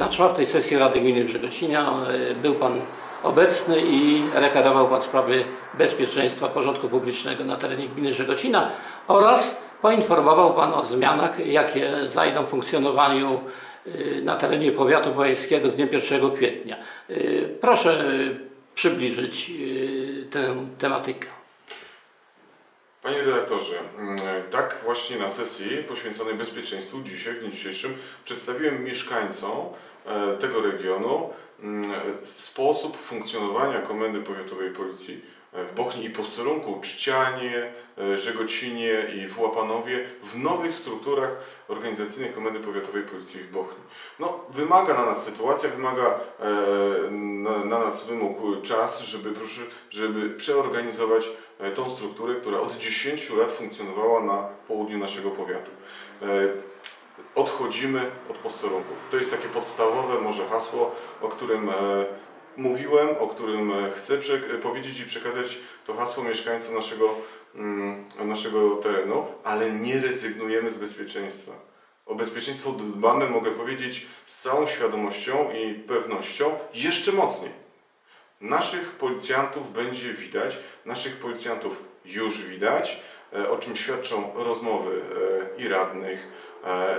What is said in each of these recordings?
Na czwartej sesji Rady Gminy Brzegocinia e, był Pan obecny i referował Pan sprawy bezpieczeństwa porządku publicznego na terenie gminy Żegocina oraz poinformował Pan o zmianach, jakie zajdą w funkcjonowaniu e, na terenie powiatu bojańskiego z dniem 1 kwietnia. E, Proszę przybliżyć tę tematykę. Panie redaktorze, mm, tak właśnie na sesji poświęconej bezpieczeństwu dzisiaj, w dniu dzisiejszym, przedstawiłem mieszkańcom tego regionu mm, sposób funkcjonowania Komendy Powiatowej Policji e, w Bochni i posterunku Czcianie, e, Żegocinie i w Łapanowie w nowych strukturach organizacyjnych Komendy Powiatowej Policji w Bochni. No, wymaga na nas sytuacja, wymaga e, na, na nas wymóg czas, żeby, proszę, żeby przeorganizować e, tą strukturę, która od 10 lat funkcjonowała na południu naszego powiatu. E, Odchodzimy od posterunków. To jest takie podstawowe może hasło, o którym e, mówiłem, o którym e, chcę prze- powiedzieć i przekazać to hasło mieszkańcom naszego, mm, naszego terenu, ale nie rezygnujemy z bezpieczeństwa. O bezpieczeństwo dbamy, mogę powiedzieć, z całą świadomością i pewnością jeszcze mocniej. Naszych policjantów będzie widać, naszych policjantów już widać, e, o czym świadczą rozmowy e, i radnych, e,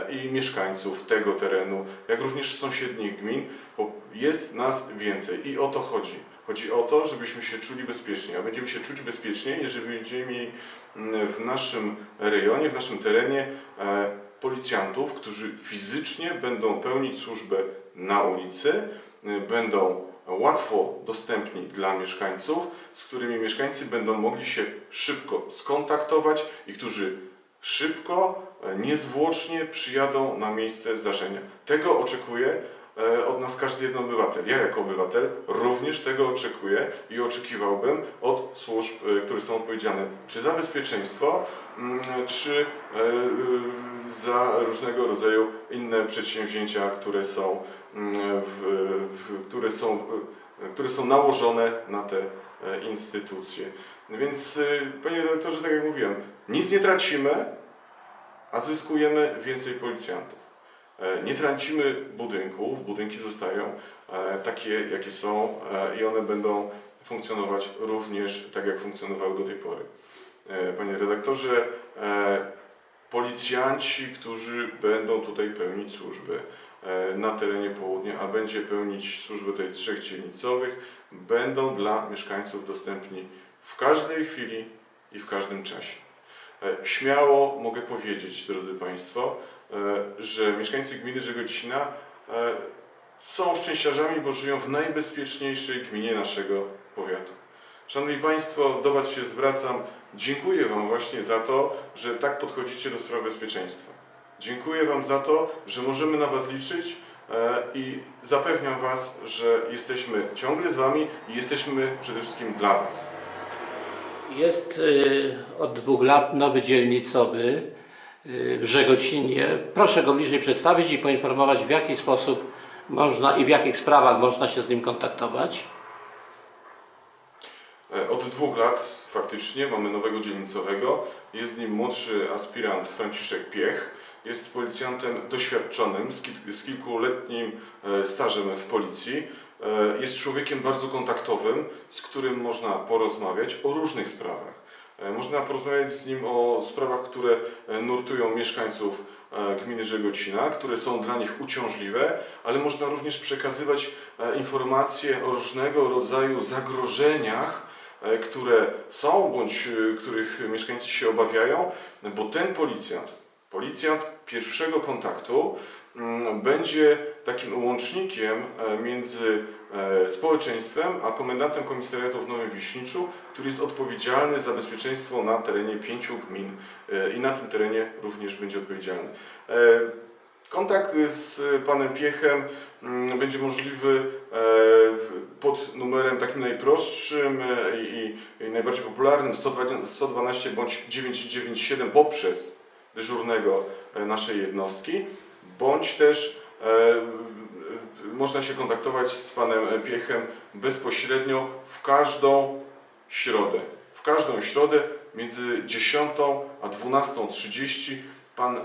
i mieszkańców tego terenu, jak również sąsiednich gmin, bo jest nas więcej i o to chodzi. Chodzi o to, żebyśmy się czuli bezpiecznie, a będziemy się czuć bezpiecznie, jeżeli będziemy mieli w naszym rejonie, w naszym terenie e, policjantów, którzy fizycznie będą pełnić służbę na ulicy, e, będą łatwo dostępni dla mieszkańców, z którymi mieszkańcy będą mogli się szybko skontaktować i którzy szybko, e, niezwłocznie przyjadą na miejsce zdarzenia. Tego oczekuje e, od nas każdy jeden obywatel. Ja jako obywatel również tego oczekuję i oczekiwałbym od służb, e, które są odpowiedzialne czy za bezpieczeństwo, mm, czy e, za różnego rodzaju inne przedsięwzięcia, które są, mm, w, które są, które są nałożone na te instytucje. Więc panie redaktorze, tak jak mówiłem, nic nie tracimy, a zyskujemy więcej policjantów. E, Nie tracimy budynków, budynki zostają e, takie, jakie są e, i one będą funkcjonować również tak, jak funkcjonowały do tej pory. Panie redaktorze, policjanci, którzy będą tutaj pełnić służby e, na terenie południa, a będzie pełnić służby tej trzech dzielnicowych, będą dla mieszkańców dostępni w każdej chwili i w każdym czasie. E, Śmiało mogę powiedzieć, drodzy Państwo, e, że mieszkańcy gminy Żegocina e, są szczęściarzami, bo żyją w najbezpieczniejszej gminie naszego powiatu. Szanowni Państwo, do Was się zwracam. Dziękuję Wam właśnie za to, że tak podchodzicie do spraw bezpieczeństwa. Dziękuję Wam za to, że możemy na Was liczyć i zapewniam Was, że jesteśmy ciągle z Wami i jesteśmy przede wszystkim dla Was. Jest y, od dwóch lat nowy dzielnicowy y, w Żegocinie. Proszę go bliżej przedstawić i poinformować, w jaki sposób można i w jakich sprawach można się z nim kontaktować. E, Od dwóch lat faktycznie mamy nowego dzielnicowego. Jest nim młodszy aspirant Franciszek Piech. Jest policjantem doświadczonym, z, kil- z kilkuletnim e, stażem w policji. E, Jest człowiekiem bardzo kontaktowym, z którym można porozmawiać o różnych sprawach. E, Można porozmawiać z nim o sprawach, które e, nurtują mieszkańców gminy Żegocina, które są dla nich uciążliwe, ale można również przekazywać informacje o różnego rodzaju zagrożeniach, które są bądź których mieszkańcy się obawiają, bo ten policjant, policjant pierwszego kontaktu mm, będzie takim łącznikiem e, między e, społeczeństwem a komendantem komisariatu w Nowym Wiśniczu, który jest odpowiedzialny za bezpieczeństwo na terenie pięciu gmin e, i na tym terenie również będzie odpowiedzialny. Kontakt z panem Piechem mm, będzie możliwy pod numerem takim najprostszym i, najbardziej popularnym 120 112 bądź 997 poprzez dyżurnego naszej jednostki, bądź też można się kontaktować z panem Piechem bezpośrednio w każdą środę. W każdą środę między 10 a 12.30 pan e,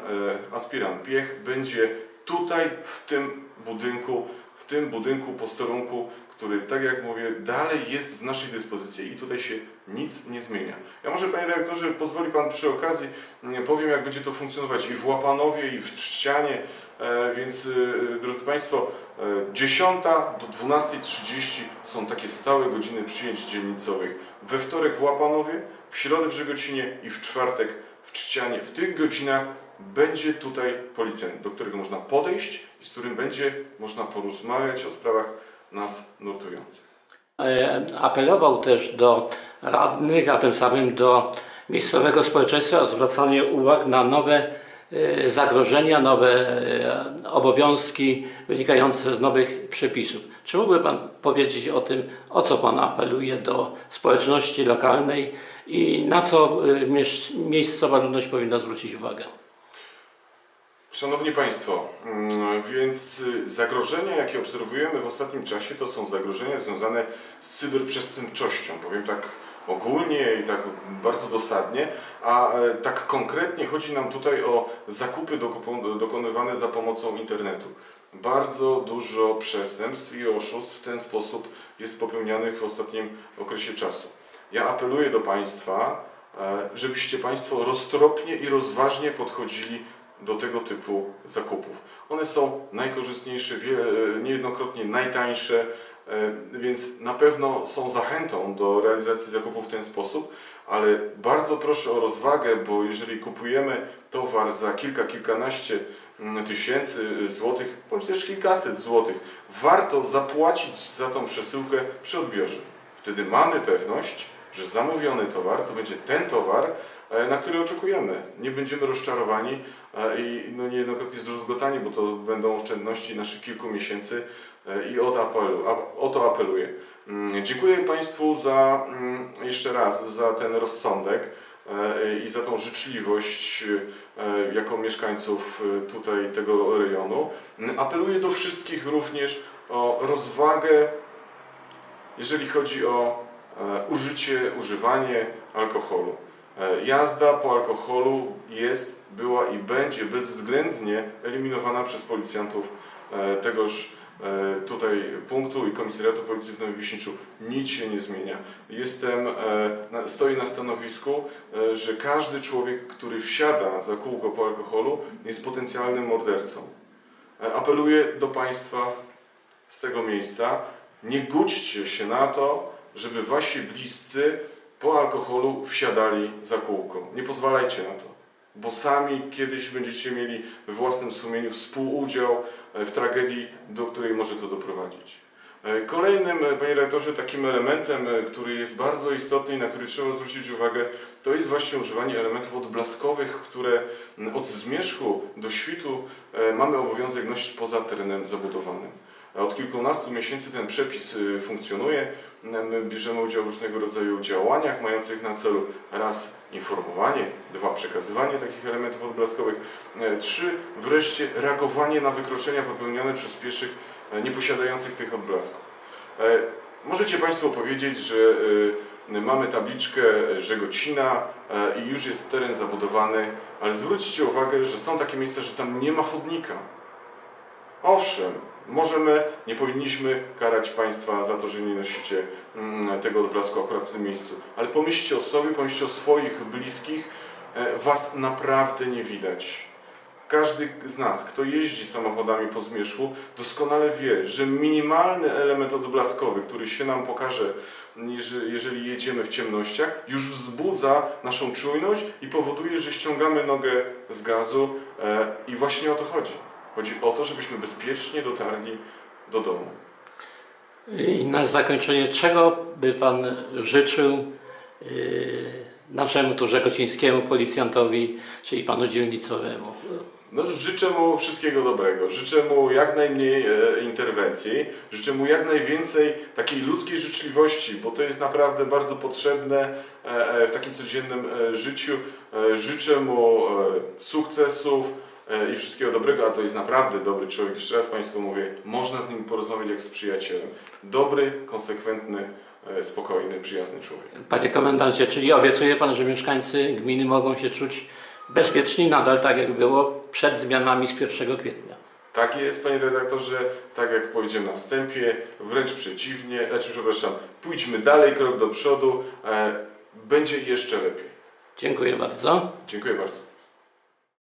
aspirant Piech będzie tutaj w tym budynku, w tym budynku posterunku, który, tak jak mówię, dalej jest w naszej dyspozycji i tutaj się nic nie zmienia. Ja może, panie redaktorze, pozwoli pan przy okazji, mm, powiem jak będzie to funkcjonować i w Łapanowie, i w Trzcianie, e, więc e, drodzy Państwo, e, 10 do 12.30 są takie stałe godziny przyjęć dzielnicowych. We wtorek w Łapanowie, w środę w Żegocinie i w czwartek w Trzcianie. W tych godzinach będzie tutaj policjant, do którego można podejść i z którym będzie można porozmawiać o sprawach nas nurtujących. E, Apelował też do radnych, a tym samym do miejscowego społeczeństwa o zwracanie uwag na nowe e, zagrożenia, nowe e, obowiązki wynikające z nowych przepisów. Czy mógłby Pan powiedzieć o tym, o co Pan apeluje do społeczności lokalnej i na co miejscowa ludność powinna zwrócić uwagę? Szanowni Państwo, mm, więc y, zagrożenia, jakie obserwujemy w ostatnim czasie, to są zagrożenia związane z cyberprzestępczością. Powiem tak ogólnie i tak bardzo dosadnie, a e, tak konkretnie chodzi nam tutaj o zakupy dokonywane za pomocą internetu. Bardzo dużo przestępstw i oszustw w ten sposób jest popełnianych w ostatnim okresie czasu. Ja apeluję do Państwa, e, żebyście Państwo roztropnie i rozważnie podchodzili do tego typu zakupów. One są najkorzystniejsze, wie- niejednokrotnie najtańsze, e, więc na pewno są zachętą do realizacji zakupów w ten sposób, ale bardzo proszę o rozwagę, bo jeżeli kupujemy towar za kilka, kilkanaście mm, tysięcy złotych, bądź też kilkaset złotych, warto zapłacić za tą przesyłkę przy odbiorze. Wtedy mamy pewność, że zamówiony towar to będzie ten towar, e, na który oczekujemy. Nie będziemy rozczarowani e, i no niejednokrotnie zdruzgotani, bo to będą oszczędności naszych kilku miesięcy e, i o to, apelu, o to apeluję. Mm, Dziękuję Państwu za mm, jeszcze raz za ten rozsądek e, i za tą życzliwość e, jako mieszkańców e, tutaj tego rejonu. Mm, Apeluję do wszystkich również o rozwagę, jeżeli chodzi o e, użycie, używanie alkoholu. E, Jazda po alkoholu jest, była i będzie bezwzględnie eliminowana przez policjantów e, tegoż e, tutaj punktu i komisariatu policji w Nowym. Nic się nie zmienia. Jestem, stoję na stanowisku, że każdy człowiek, który wsiada za kółko po alkoholu jest potencjalnym mordercą. Apeluję do Państwa z tego miejsca, nie gódźcie się na to, żeby Wasi bliscy po alkoholu wsiadali za kółko. Nie pozwalajcie na to, bo sami kiedyś będziecie mieli we własnym sumieniu współudział e, w tragedii, do której może to doprowadzić. E, Kolejnym, e, panie redaktorze, takim elementem, który jest bardzo istotny i na który trzeba zwrócić uwagę, to jest właśnie używanie elementów odblaskowych, które od zmierzchu do świtu mamy obowiązek nosić poza terenem zabudowanym. Od kilkunastu miesięcy ten przepis y, funkcjonuje. My bierzemy udział w różnego rodzaju działaniach mających na celu raz informowanie, dwa przekazywanie takich elementów odblaskowych, e, trzy wreszcie reagowanie na wykroczenia popełnione przez pieszych e, nieposiadających tych odblasków. E, Możecie Państwo powiedzieć, że mamy tabliczkę Żegocina i już jest teren zabudowany, ale zwróćcie uwagę, że są takie miejsca, że tam nie ma chodnika. Owszem, możemy, nie powinniśmy karać Państwa za to, że nie nosicie mm, tego odblasku akurat w tym miejscu, ale pomyślcie o sobie, pomyślcie o swoich bliskich. E, Was naprawdę nie widać. Każdy z nas, kto jeździ samochodami po zmierzchu, doskonale wie, że minimalny element odblaskowy, który się nam pokaże, jeże- jeżeli jedziemy w ciemnościach, już wzbudza naszą czujność i powoduje, że ściągamy nogę z gazu e, i właśnie o to chodzi. Chodzi o to, żebyśmy bezpiecznie dotarli do domu. I na zakończenie, czego by Pan życzył yy, naszemu tu żegocińskiemu policjantowi, czyli Panu dzielnicowemu? No, życzę mu wszystkiego dobrego. Życzę mu jak najmniej e, interwencji. Życzę mu jak najwięcej takiej ludzkiej życzliwości, bo to jest naprawdę bardzo potrzebne e, e, w takim codziennym e, życiu. E, życzę mu e, sukcesów i wszystkiego dobrego, a to jest naprawdę dobry człowiek. Jeszcze raz Państwu mówię, można z nim porozmawiać jak z przyjacielem. Dobry, konsekwentny, e, spokojny, przyjazny człowiek. Panie komendancie, czyli obiecuje Pan, że mieszkańcy gminy mogą się czuć bezpieczni nadal tak jak było przed zmianami z 1 kwietnia? Tak jest, panie redaktorze, tak jak powiedziałem na wstępie, wręcz przeciwnie, znaczy przepraszam, pójdźmy dalej, krok do przodu, e, będzie jeszcze lepiej. Dziękuję bardzo. Dziękuję bardzo.